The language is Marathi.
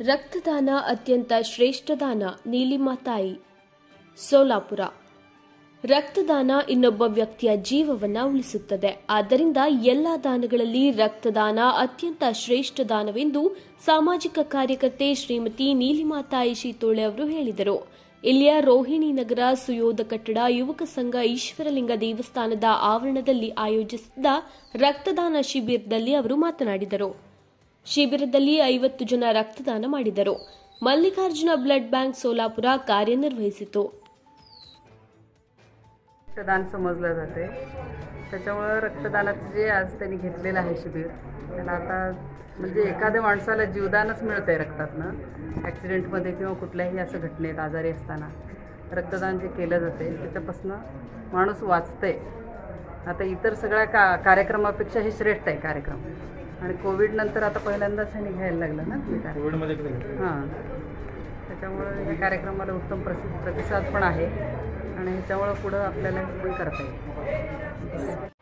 ರಕ್ತದಾನ ಅತ್ಯಂತ ಶ್ರೇಷ್ಠ ದಾನ ನೀಲಿಮಾ ತಾಯಿ, ಸೋಲಾಪುರ. ರಕ್ತದಾನ ಇನ್ನೊಬ್ಬ ವ್ಯಕ್ತಿಯ ಜೀವವನ್ನ ಉಳಿಸುತ್ತದೆ. ಆದ್ದರಿಂದ ಎಲ್ಲಾ ದಾನಗಳಲ್ಲಿ ರಕ್ತದಾನ ಅತ್ಯಂತ ಶ್ರೇಷ್ಠ ದಾನವೆಂದು ಸಾಮಾಜಿಕ ಕಾರ್ಯಕರ್ತೆ ಶ್ರೀಮತಿ ನೀಲಿಮಾ ತಾಯಿ ಶೀತೋಳೆ ಅವರು ಹೇಳಿದರು. ಇಲ್ಲಿಯ ರೋಹಿಣಿ ನಗರ ಸುಯೋಧ ಕಟ್ಟಡ ಯುವಕ ಸಂಘ ಈಶ್ವರಲಿಂಗ ದೇವಸ್ಥಾನದ ಆವರಣದಲ್ಲಿ ಆಯೋಜಿಸಿದ್ದ ರಕ್ತದಾನ ಶಿಬಿರದಲ್ಲಿ ಅವರು ಮಾತನಾಡಿದರು. ಶಿಬಿರದಲ್ಲಿ ಐವತ್ತು ಜನ ರಕ್ತದಾನ ಮಾಡಿದರು ಮಲ್ಲಿಕಾರ್ಜುನ ಬ್ಲಡ್ ಬ್ಯಾಂಕ್ ಸೋಲಾಪುರ ಕಾರ್ಯನಿರ್ವಹಿಸಿತು रक्तदान समजलं जाते त्याच्यामुळं रक्तदानाचं जे आज त्यांनी घेतलेलं आहे शिबिर त्याला आता म्हणजे एखाद्या माणसाला जीवदानच मिळतं आहे रक्तातनं ॲक्सिडेंटमध्ये किंवा कुठल्याही असं घटनेत आजारी असताना रक्तदान जे केलं जाते त्याच्यापासून माणूस वाचतंय आता इतर सगळ्या का कार्यक्रमापेक्षा हे श्रेष्ठ आहे कार्यक्रम आणि कोविडनंतर आता पहिल्यांदाच ह्याने घ्यायला लागलं ना ते कार्यक्रम. हां. त्याच्यामुळं या कार्यक्रमाला उत्तम प्रसि प्रतिसाद पण आहे. आणि ह्याच्यामुळं पुढं आपल्याला हे पण करता येईल.